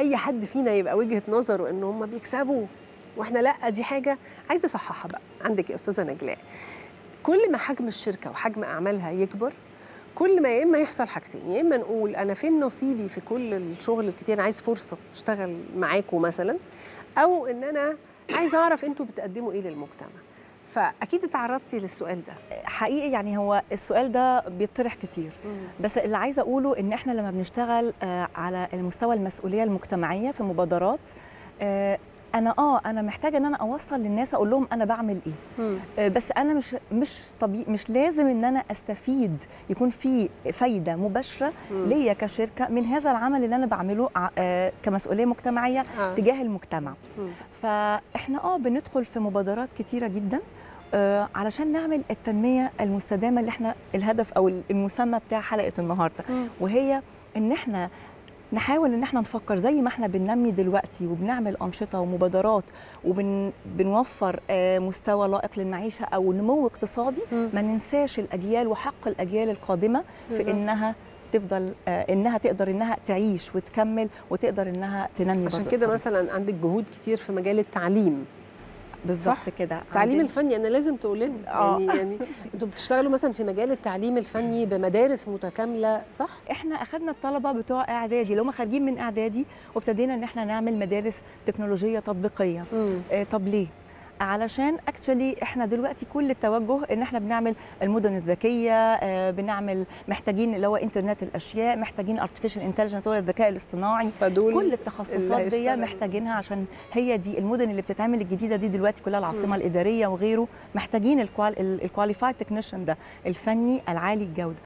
أي حد فينا يبقى وجهة نظره إن هم بيكسبوا وإحنا لأ دي حاجة عايزة أصححها بقى. عندك يا أستاذة نجلاء كل ما حجم الشركة وحجم أعمالها يكبر كل ما يا إما يحصل حاجتين يا إما نقول أنا فين نصيبي في كل الشغل الكتير أنا عايز فرصة أشتغل معاكم مثلا أو إن أنا عايز أعرف أنتوا بتقدموا إيه للمجتمع. فأكيد اتعرضتي للسؤال ده. حقيقي يعني هو السؤال ده بيطرح كتير. بس اللي عايزة أقوله إن إحنا لما بنشتغل آه، على المستوى المسؤولية المجتمعية في مبادرات آه، أنا آه أنا محتاجة إن أنا أوصل للناس أقول لهم أنا بعمل إيه. آه، بس أنا مش مش طبيعي مش لازم إن أنا أستفيد يكون في فايدة مباشرة. ليا كشركة من هذا العمل اللي أنا بعمله آه، كمسؤولية مجتمعية آه. تجاه المجتمع مم. فإحنا آه بندخل في مبادرات كتيرة جدا آه، علشان نعمل التنمية المستدامة اللي إحنا الهدف أو المسمى بتاع حلقة النهارده مم. وهي إن إحنا نحاول إن إحنا نفكر زي ما إحنا بننمي دلوقتي وبنعمل أنشطة ومبادرات وبنوفر مستوى لائق للمعيشة أو نمو اقتصادي. ما ننساش الأجيال وحق الأجيال القادمة. في إنها تفضل آه، إنها تقدر إنها تعيش وتكمل وتقدر إنها تنمي عشان كده. مثلا عندك جهود كتير في مجال التعليم بالظبط؟ كده التعليم الفني أنا لازم تقول لنا آه. يعني يعني أنتوا بتشتغلوا مثلا في مجال التعليم الفني بمدارس متكاملة صح إحنا اخذنا الطلبة بتوع إعدادي اللي هم خارجين من إعدادي وابتدينا إن إحنا نعمل مدارس تكنولوجية تطبيقية. آه، طب ليه علشان actually إحنا دلوقتي كل التوجه إن إحنا بنعمل المدن الذكية آه، بنعمل محتاجين اللي هو انترنت الأشياء محتاجين artificial intelligence هو الذكاء الاصطناعي. فدول كل التخصصات دي. محتاجينها عشان هي دي المدن اللي بتتعمل الجديدة دي دلوقتي كلها العاصمة الإدارية وغيره. محتاجين ال qualified technician ده الفني العالي الجودة.